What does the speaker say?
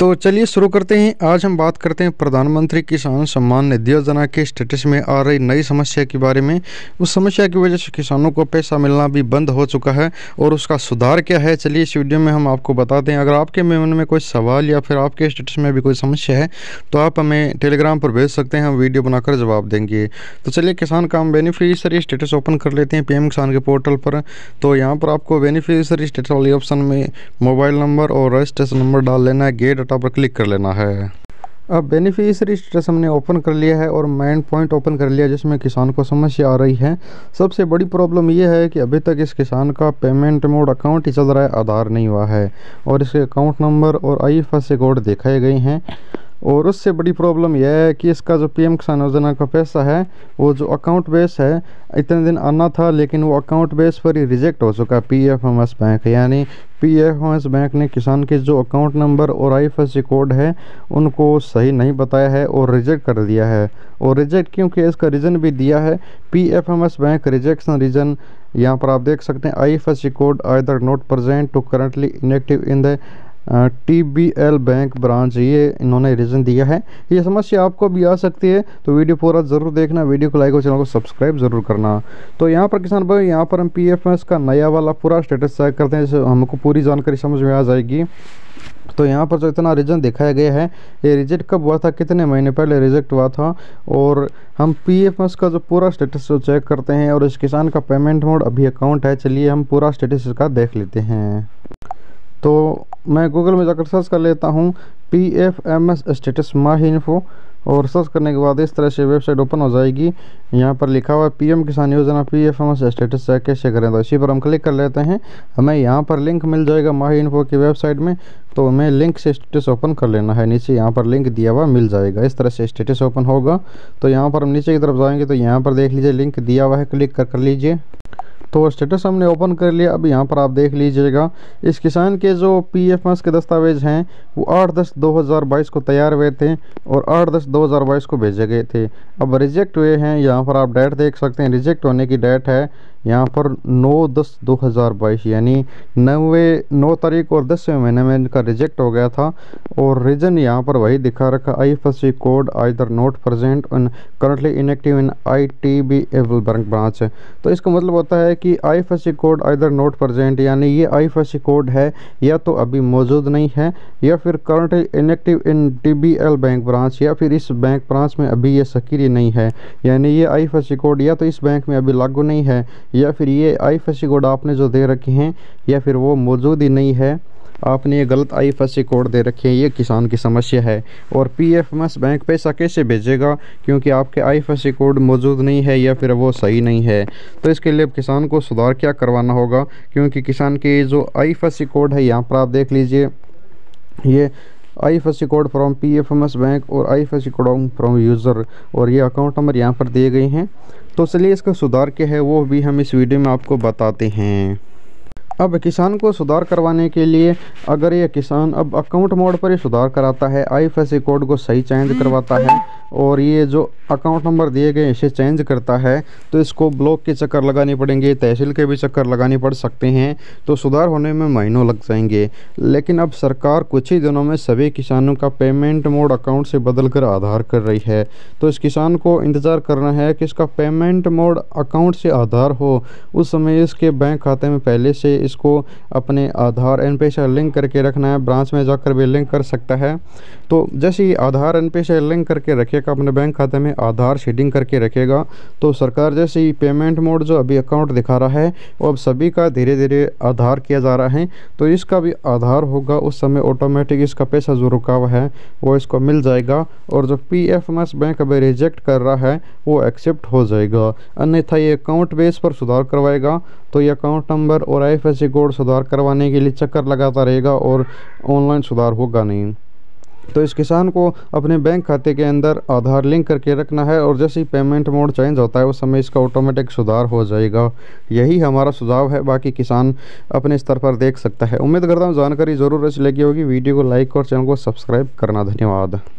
तो चलिए शुरू करते हैं। आज हम बात करते हैं प्रधानमंत्री किसान सम्मान निधि योजना के स्टेटस में आ रही नई समस्या के बारे में। उस समस्या की वजह से किसानों को पैसा मिलना भी बंद हो चुका है और उसका सुधार क्या है, चलिए इस वीडियो में हम आपको बताते हैं। अगर आपके मन में कोई सवाल या फिर आपके स्टेटस में भी कोई समस्या है तो आप हमें टेलीग्राम पर भेज सकते हैं, हम वीडियो बनाकर जवाब देंगे। तो चलिए किसान काम बेनिफिशरी स्टेटस ओपन कर लेते हैं पीएम किसान के पोर्टल पर। तो यहाँ पर आपको बेनिफिशरी स्टेटस वाली ऑप्शन में मोबाइल नंबर और रजिस्ट्रेशन नंबर डाल लेना है। गेट डाटा पर क्लिक कर लेना है। अब बेनिफिशरी स्टेटस हमने ओपन कर लिया है और माइंड पॉइंट ओपन कर लिया जिसमें किसान को समस्या आ रही है। सबसे बड़ी प्रॉब्लम यह है कि अभी तक इस किसान का पेमेंट मोड अकाउंट ही चल रहा है, आधार नहीं हुआ है। और इसके अकाउंट नंबर और आई एफ़ कोड दिखाए गए हैं। और उससे बड़ी प्रॉब्लम यह है कि इसका जो पीएम किसान योजना का पैसा है, वो जो अकाउंट बेस है, इतने दिन आना था, लेकिन वो अकाउंट बेस पर ही रिजेक्ट हो चुका है P F M S bank यानी P F M S bank ने किसान के जो अकाउंट नंबर और I F S C code है, उनको सही नहीं बताया है और रिजेक्ट कर दिया है। और रिजेक्ट क्योंकि इसका रीज़न भी दिया है P F M S bank rejection reason यहाँ पर आप देख सकते हैं I F S C code either not present to currently inactive in the T B L bank branch ये इन्होंने रीज़न दिया है। ये समस्या आपको भी आ सकती है तो वीडियो पूरा ज़रूर देखना वीडियो को लाइक और चैनल को सब्सक्राइब ज़रूर करना। तो यहाँ पर किसान भाई, यहाँ पर हम पी एफ़ एस का नया वाला पूरा स्टेटस चेक करते हैं, जिससे हमको पूरी जानकारी समझ में आ जाएगी। तो यहाँ पर जो इतना रीजन दिखाया गया है, ये रिजेक्ट कब हुआ था, कितने महीने पहले रिजेक्ट हुआ था, और हम पी एफ़ एस का जो पूरा स्टेटस चेक करते हैं, और इस किसान का पेमेंट मोड अभी अकाउंट है, चलिए हम पूरा स्टेटस इसका देख लेते हैं। तो मैं गूगल में जाकर सर्च कर लेता हूँ P F M S status Mahi info और सर्च करने के बाद इस तरह से वेबसाइट ओपन हो जाएगी। यहाँ पर लिखा हुआ है PM Kisan Yojana P F M S status check कैसे करें? तो इसी पर हम क्लिक कर लेते हैं। हमें यहाँ पर लिंक मिल जाएगा माही इन्फो की वेबसाइट में। तो हमें लिंक से स्टेटस ओपन कर लेना है। नीचे यहाँ पर लिंक दिया हुआ मिल जाएगा। इस तरह से स्टेटस ओपन होगा। तो यहाँ पर हम नीचे की तरफ़ जाएँगे तो यहाँ पर देख लीजिए लिंक दिया हुआ है। क्लिक कर कर लीजिए। तो स्टेटस हमने ओपन कर लिया। अब यहाँ पर आप देख लीजिएगा। इस किसान के जो पी एफ़ एस के दस्तावेज़ हैं, वो आठ दस दो हज़ार बाईस को तैयार हुए थे और आठ दस दो हज़ार बाईस को भेजे गए थे। अब रिजेक्ट हुए हैं। यहाँ पर आप डेट देख सकते हैं। रिजेक्ट होने की डेट है। यहाँ पर 9 दस 2022 यानी नवे, नौ तारीख और दसवें महीने में इनका रिजेक्ट हो गया था। और रीजन यहाँ पर वही दिखा रखा I F S C code either not present in currently inactive in I T B bank branch तो इसका मतलब होता है कि I F S C code either not present यानी ये I F S C code है, या तो अभी मौजूद नहीं है, या फिर currently inactive in T B L bank branch या फिर इस बैंक ब्रांच में अभी ये सक्रिय नहीं है। यानी ये I F S C code या तो इस बैंक में अभी लागू नहीं है या फिर ये आई फसी कोड आपने जो दे रखे हैं, या फिर वो मौजूद ही नहीं है, आपने ये गलत आई फसी कोड दे रखे हैं, ये किसान की समस्या है। और P F M S bank पैसा कैसे भेजेगा? क्योंकि आपके आई फसी कोड मौजूद नहीं है या फिर वो सही नहीं है। तो इसके लिए किसान को सुधार क्या करवाना होगा? क्योंकि किसान के जो आई फसी कोड है, यहाँ पर आप देख लीजिए, ये I F code from P F M S bank और I F code from user और ये अकाउंट नंबर यहाँ पर दिए गए हैं। तो चलिए इसका सुधार क्या है वो भी हम इस वीडियो में आपको बताते हैं। अब किसान को सुधार करवाने के लिए अगर ये किसान अब अकाउंट मोड पर ही सुधार कराता है आई कोड को सही चेंज करवाता है और ये जो अकाउंट नंबर दिए गए इसे चेंज करता है तो इसको ब्लॉक के चक्कर लगाने पड़ेंगे, तहसील के भी चक्कर लगाने पड़ सकते हैं तो सुधार होने में महीनों लग जाएँगे। लेकिन अब सरकार कुछ ही दिनों में सभी किसानों का पेमेंट मोड अकाउंट से बदल कर आधार कर रही है। तो इस किसान को इंतज़ार करना है कि इसका पेमेंट मोड अकाउंट से आधार हो। उस समय इसके बैंक खाते में पहले से इसको अपने आधार एन पे से लिंक करके रखना है। ब्रांच में जाकर भी लिंक कर सकता है। तो जैसे ही आधार एन पैसा लिंक करके रखेगा, अपने बैंक खाते में आधार शेडिंग करके रखेगा तो सरकार जैसे ही पेमेंट मोड जो अभी अकाउंट दिखा रहा है, वो अब सभी का धीरे धीरे आधार किया जा रहा है। तो इसका भी आधार होगा, उस समय ऑटोमेटिक इसका पैसा जो रुका हुआ है, वो इसको मिल जाएगा और जो P F M S bank अभी रिजेक्ट कर रहा है, वो एक्सेप्ट हो जाएगा। अन्यथा ये अकाउंट बेस पर सुधार करवाएगा तो ये अकाउंट नंबर और I F S C code सुधार करवाने के लिए चक्कर लगाता रहेगा और ऑनलाइन सुधार होगा नहीं। तो इस किसान को अपने बैंक खाते के अंदर आधार लिंक करके रखना है और जैसे ही पेमेंट मोड चेंज होता है, उस समय इसका ऑटोमेटिक सुधार हो जाएगा। यही हमारा सुझाव है, बाकी किसान अपने स्तर पर देख सकता है। उम्मीद करता हूँ जानकारी ज़रूर अच्छी लगी होगी। वीडियो को लाइक और चैनल को सब्सक्राइब करना। धन्यवाद।